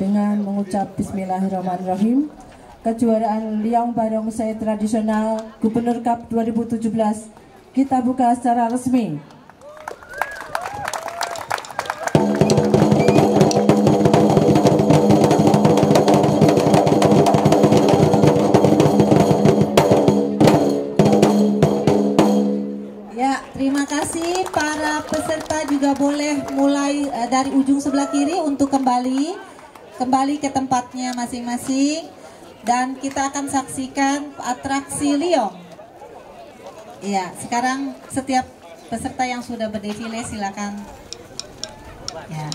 dengan mengucap Bismillahirrahmanirrahim. Kejuaraan Liang Barong Saya Tradisional Gubernur Cup 2017 kita buka secara resmi. Terima kasih para peserta juga boleh mulai eh, dari ujung sebelah kiri untuk kembali kembali ke tempatnya masing-masing dan kita akan saksikan atraksi Liong. Iya, sekarang setiap peserta yang sudah berdefile silakan. Ya.